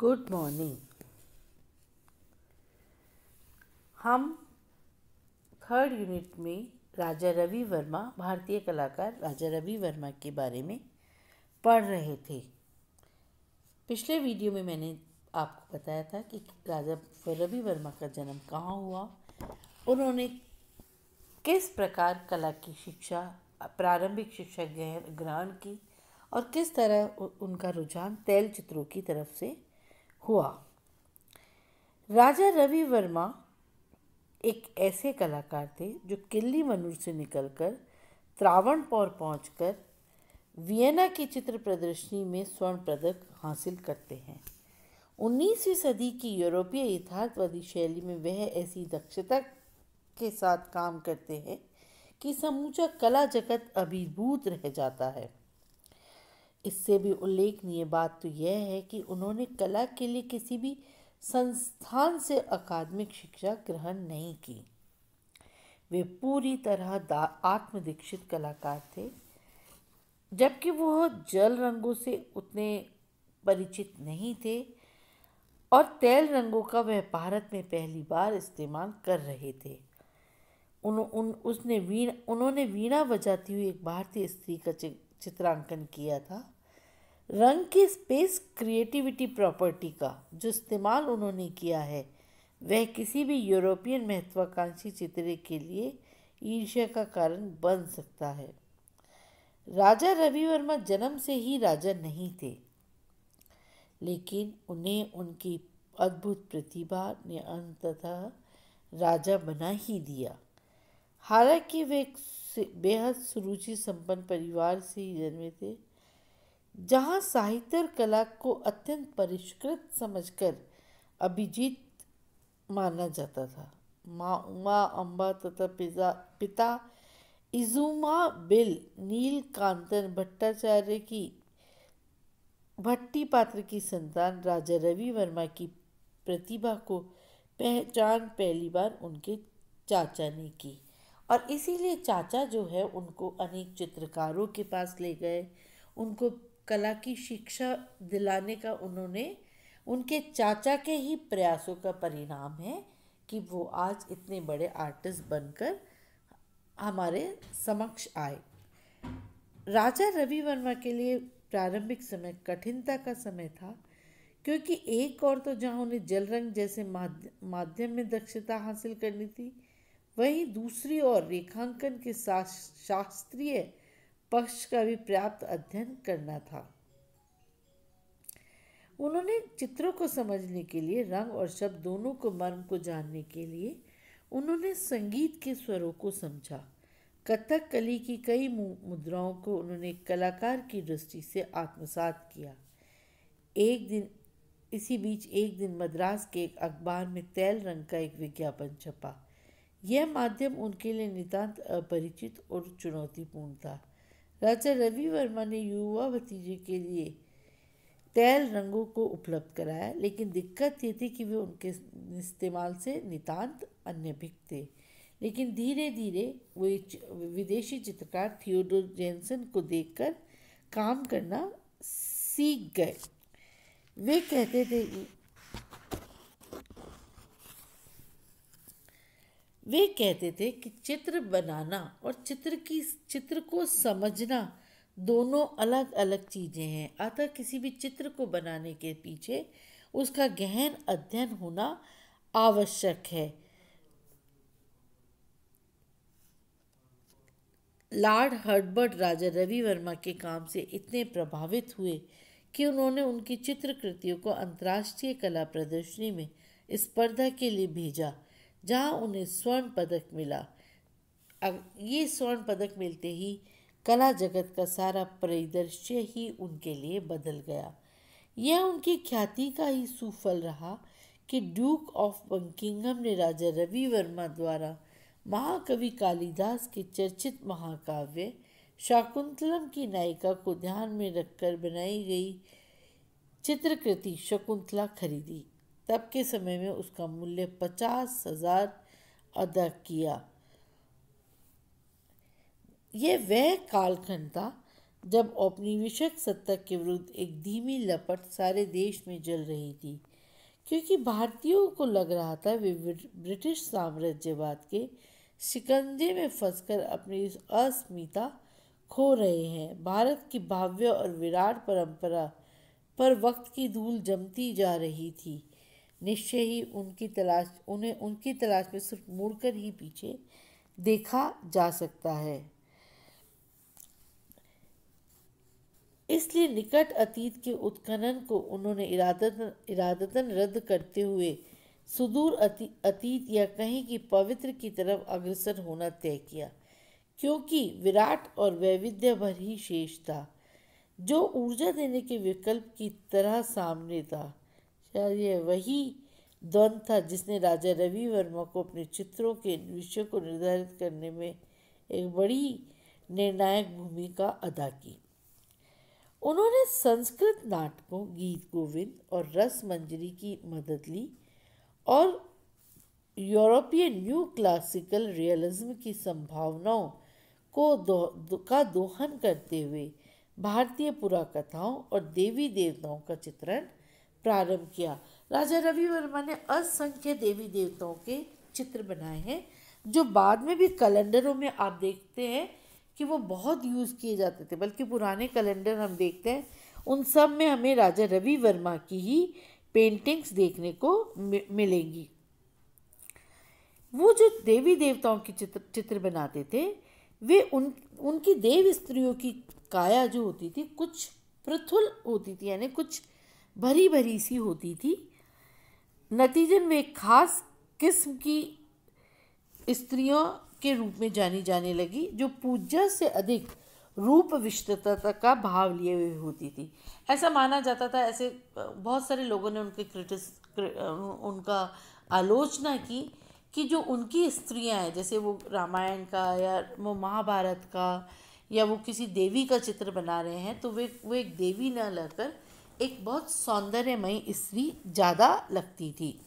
Good morning हम third unit में राजा रवि वर्मा, भारतीय कलाकार राजा रवि वर्मा के बारे में पढ़ रहे थे। पिछले वीडियो में मैंने आपको बताया था कि राजा रवि वर्मा का जन्म कहाँ हुआ, उन्होंने किस प्रकार कला की शिक्षा, प्रारंभिक शिक्षा ग्रहण की और किस तरह उनका रुझान तैल चित्रों की तरफ़ से हुआ। राजा रवि वर्मा एक ऐसे कलाकार थे जो किल्ली मनूर से निकलकर त्रावणपौर पहुंचकर वियना की चित्र प्रदर्शनी में स्वर्ण पदक हासिल करते हैं। 19वीं सदी की यूरोपीय यथार्थवादी शैली में वह ऐसी दक्षता के साथ काम करते हैं कि समूचा कला जगत अभिभूत रह जाता है। इससे भी उल्लेखनीय बात तो यह है कि उन्होंने कला के लिए किसी भी संस्थान से अकादमिक शिक्षा ग्रहण नहीं की। वे पूरी तरह आत्मदीक्षित कलाकार थे जबकि वह जल रंगों से उतने परिचित नहीं थे और तेल रंगों का वह भारत में पहली बार इस्तेमाल कर रहे थे। उन, उन उसने वीणा उन्होंने वीणा बजाती हुई एक भारतीय स्त्री का चित्रांकन किया था। रंग की स्पेस क्रिएटिविटी प्रॉपर्टी का जो इस्तेमाल उन्होंने किया है, वह किसी भी यूरोपियन महत्वाकांक्षी चित्रे के लिए ईर्ष्या का कारण बन सकता है। राजा रवि वर्मा जन्म से ही राजा नहीं थे, लेकिन उन्हें उनकी अद्भुत प्रतिभा ने अंततः राजा बना ही दिया। हालाँकि वे बेहद सुरुचि संपन्न परिवार से ही जन्मे थे जहाँ साहित्य और कला को अत्यंत परिष्कृत समझकर अभिजीत माना जाता था। माँ उमा, अम्बा तथा पिता पिता इजुमा बिल नील कांतन भट्टाचार्य की भट्टी पात्र की संतान राजा रवि वर्मा की प्रतिभा को पहचान पहली बार उनके चाचा ने की। और इसीलिए चाचा जो है उनको अनेक चित्रकारों के पास ले गए, उनको कला की शिक्षा दिलाने का उन्होंने, उनके चाचा के ही प्रयासों का परिणाम है कि वो आज इतने बड़े आर्टिस्ट बनकर हमारे समक्ष आए। राजा रवि वर्मा के लिए प्रारंभिक समय कठिनता का समय था, क्योंकि एक और तो जहाँ उन्हें जल रंग जैसे माध्यम में दक्षता हासिल करनी थी, वहीं दूसरी ओर रेखांकन के शास्त्रीय पक्ष का भी पर्याप्त अध्ययन करना था। उन्होंने चित्रों को समझने के लिए, रंग और शब्द दोनों को मर्म को जानने के लिए उन्होंने संगीत के स्वरों को समझा। कथक कली की कई मुद्राओं को उन्होंने कलाकार की दृष्टि से आत्मसात किया। एक दिन, इसी बीच एक दिन मद्रास के एक अखबार में तैल रंग का एक विज्ञापन छपा। यह माध्यम उनके लिए नितांत अपरिचित और चुनौतीपूर्ण था। राजा रवि वर्मा ने युवा भतीजे के लिए तैल रंगों को उपलब्ध कराया, लेकिन दिक्कत ये थी कि वे उनके इस्तेमाल से नितांत अन्य थे। लेकिन धीरे धीरे वे विदेशी चित्रकार थियोडोर जेनसन को देखकर काम करना सीख गए। वे कहते थे वे कहते थे कि चित्र बनाना और चित्र की, चित्र को समझना दोनों अलग अलग चीज़ें हैं। अतः किसी भी चित्र को बनाने के पीछे उसका गहन अध्ययन होना आवश्यक है। लॉर्ड हर्बर्ट राजा रवि वर्मा के काम से इतने प्रभावित हुए कि उन्होंने उनकी चित्रकृतियों को अंतर्राष्ट्रीय कला प्रदर्शनी में स्पर्धा के लिए भेजा। जहाँ उन्हें स्वर्ण पदक मिला। ये स्वर्ण पदक मिलते ही कला जगत का सारा परिदृश्य ही उनके लिए बदल गया। यह उनकी ख्याति का ही सुफल रहा कि ड्यूक ऑफ़ बंकिंगम ने राजा रवि वर्मा द्वारा महाकवि कालिदास के चर्चित महाकाव्य शाकुंतलम की नायिका को ध्यान में रखकर बनाई गई चित्रकृति शकुंतला खरीदी। तब के समय में उसका मूल्य पचास हज़ार अदा किया। ये वह कालखंड था जब औपनिवेशिक सत्ता के विरुद्ध एक धीमी लपट सारे देश में जल रही थी, क्योंकि भारतीयों को लग रहा था वे ब्रिटिश साम्राज्यवाद के शिकंजे में फंसकर अपनी अस्मिता खो रहे हैं। भारत की भव्य और विराट परंपरा पर वक्त की धूल जमती जा रही थी। निश्चय ही उनकी तलाश उन्हें उनकी तलाश में सिर्फ़ मुड़कर ही पीछे देखा जा सकता है। इसलिए निकट अतीत के उत्खनन को उन्होंने इरादतन इरादतन रद्द करते हुए सुदूर अती, अतीत या कहीं की पवित्र की तरफ़ अग्रसर होना तय किया क्योंकि विराट और वैविध्य भर ही शेष था जो ऊर्जा देने के विकल्प की तरह सामने था। शायद यह वही द्वंद था जिसने राजा रवि वर्मा को अपने चित्रों के विषय को निर्धारित करने में एक बड़ी निर्णायक भूमिका अदा की? उन्होंने संस्कृत नाटकों गीत गोविंद और रस मंजरी की मदद ली और यूरोपीय न्यू क्लासिकल रियलिज्म की संभावनाओं को दो, दो का दोहन करते हुए भारतीय पुराकथाओं और देवी देवताओं का चित्रण प्रारंभ किया। राजा रवि वर्मा ने असंख्य देवी देवताओं के चित्र बनाए हैं, जो बाद में भी कैलेंडरों में आप देखते हैं कि वो बहुत यूज़ किए जाते थे, बल्कि पुराने कैलेंडर हम देखते हैं, उन सब में हमें राजा रवि वर्मा की ही पेंटिंग्स देखने को मिलेंगी। वो जो देवी देवताओं की चित्र चित्र बनाते थे, वे उन, उनकी देव स्त्रियों की काया जो होती थी, कुछ प्रथुल होती थी, यानी कुछ भरी भरी सी होती थी। नतीजन में खास किस्म की स्त्रियों के रूप में जानी जाने लगी, जो पूजा से अधिक रूप विष्टता का भाव लिए हुए होती थी। ऐसा माना जाता था, ऐसे बहुत सारे लोगों ने उनके क्रिटिस उनका आलोचना की कि जो उनकी स्त्रियाँ हैं, जैसे वो रामायण का या वो महाभारत का या वो किसी देवी का चित्र बना रहे हैं तो वे, वो एक देवी न लगकर एक बहुत सौंदर्यमयी स्त्री ज़्यादा लगती थी।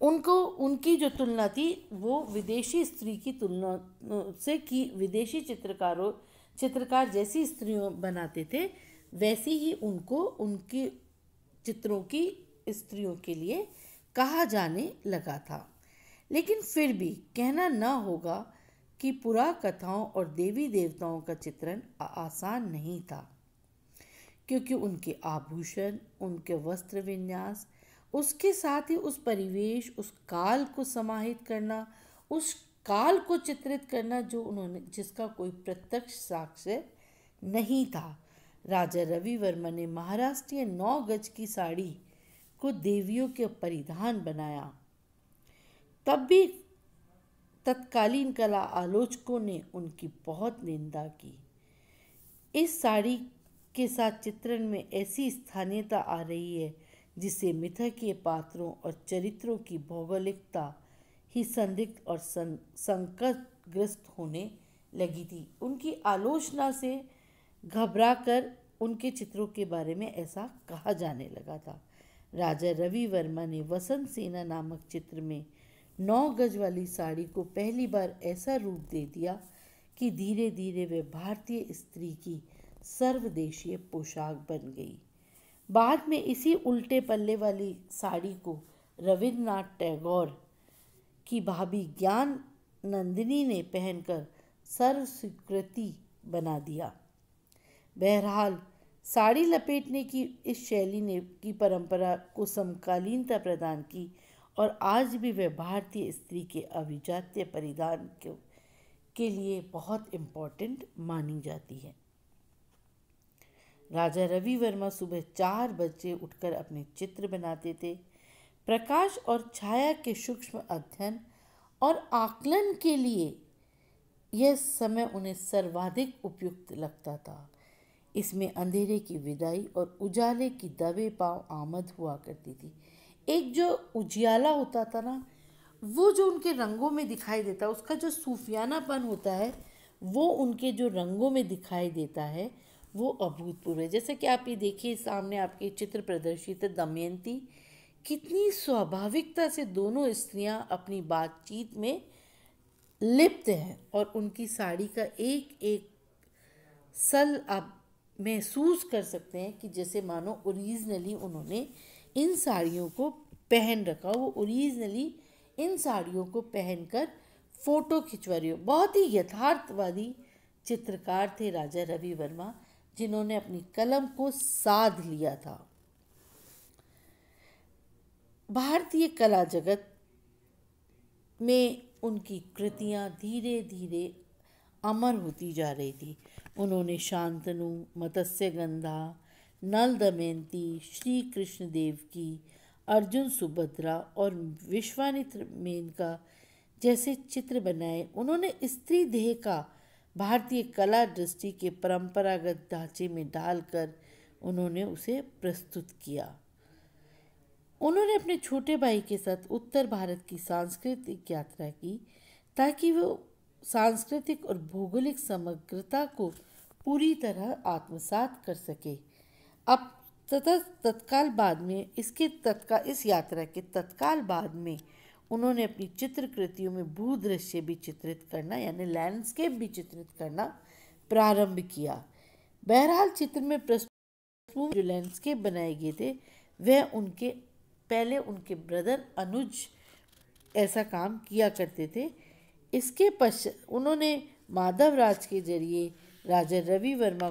उनको, उनकी जो तुलना थी, वो विदेशी स्त्री की तुलना, से की विदेशी चित्रकारों, चित्रकार जैसी स्त्रियों बनाते थे, वैसी ही उनको उनके चित्रों की स्त्रियों के लिए कहा जाने लगा था। लेकिन फिर भी कहना न होगा कि पुरा कथाओं और देवी देवताओं का चित्रण आसान नहीं था। क्योंकि उनके आभूषण, उनके वस्त्र विन्यास, उसके साथ ही उस परिवेश, उस काल को समाहित करना, उस काल को चित्रित करना जो उन्होंने, जिसका कोई प्रत्यक्ष साक्ष्य नहीं था। राजा रवि वर्मा ने महाराष्ट्रीय नौ गज की साड़ी को देवियों के परिधान बनाया। तब भी तत्कालीन कला आलोचकों ने उनकी बहुत निंदा की। इस साड़ी के साथ चित्रण में ऐसी स्थानीयता आ रही है जिससे मिथकीय पात्रों और चरित्रों की भौगोलिकता ही संदिग्ध और संकटग्रस्त होने लगी थी। उनकी आलोचना से घबराकर उनके चित्रों के बारे में ऐसा कहा जाने लगा था। राजा रवि वर्मा ने वसंत सेना नामक चित्र में नौ गज वाली साड़ी को पहली बार ऐसा रूप दे दिया कि धीरे धीरे वे भारतीय स्त्री की सर्वदेशीय पोशाक बन गई। बाद में इसी उल्टे पल्ले वाली साड़ी को रविन्द्रनाथ टैगोर की भाभी ज्ञान नंदिनी ने पहनकर सर्व स्वीकृति बना दिया। बहरहाल साड़ी लपेटने की इस शैली ने की परंपरा को समकालीनता प्रदान की और आज भी वह भारतीय स्त्री के अभिजात्य परिधान के, के लिए बहुत इम्पोर्टेंट मानी जाती है। राजा रवि वर्मा सुबह चार बजे उठकर अपने चित्र बनाते थे। प्रकाश और छाया के सूक्ष्म अध्ययन और आकलन के लिए यह समय उन्हें सर्वाधिक उपयुक्त लगता था। इसमें अंधेरे की विदाई और उजाले की दबे पाव आमद हुआ करती थी। एक जो उजियाला होता था ना, वो जो उनके रंगों में दिखाई देता, उसका जो सूफियानापन होता है, वो उनके जो रंगों में दिखाई देता है वो अभूतपूर्व है। जैसे कि आप ये देखिए, सामने आपके चित्र प्रदर्शित है दमयंती। कितनी स्वाभाविकता से दोनों स्त्रियाँ अपनी बातचीत में लिप्त हैं और उनकी साड़ी का एक एक सल आप महसूस कर सकते हैं कि जैसे मानो ओरिजिनली उन्होंने इन साड़ियों को पहन रखा वो ओरिजिनली इन साड़ियों को पहनकर फ़ोटो खिंचवा रही हो। बहुत ही यथार्थवादी चित्रकार थे राजा रवि वर्मा। जिन्होंने अपनी कलम को साध लिया था। भारतीय कला जगत में उनकी कृतियाँ धीरे धीरे अमर होती जा रही थी। उन्होंने शांतनु मत्स्य गंधा नल दमयंती श्री कृष्ण देव की, अर्जुन सुभद्रा और विश्वामित्र मेनका जैसे चित्र बनाए। उन्होंने स्त्री देह का भारतीय कला दृष्टि के परंपरागत ढांचे में डालकर उन्होंने उसे प्रस्तुत किया। उन्होंने अपने छोटे भाई के साथ उत्तर भारत की सांस्कृतिक यात्रा की ताकि वो सांस्कृतिक और भौगोलिक समग्रता को पूरी तरह आत्मसात कर सके। अब तथा तत्काल बाद में इसके तत्काल इस यात्रा के तत्काल बाद में उन्होंने अपनी चित्रकृतियों में भूदृश्य भी चित्रित करना, यानी लैंडस्केप भी चित्रित करना प्रारंभ किया। बहरहाल, चित्र में प्रस्तुत जो लैंडस्केप बनाए गए थे, वह उनके, पहले उनके ब्रदर अनुज ऐसा काम किया करते थे। इसके पश्चात उन्होंने माधव राज के ज़रिए राजा रवि वर्मा